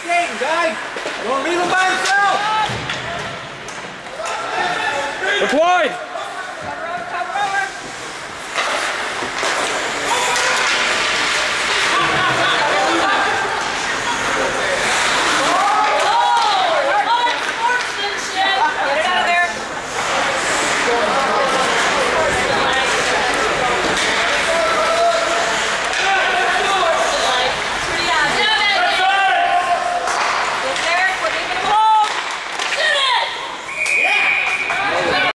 Skating, guys. Don't leave him by himself. Wide.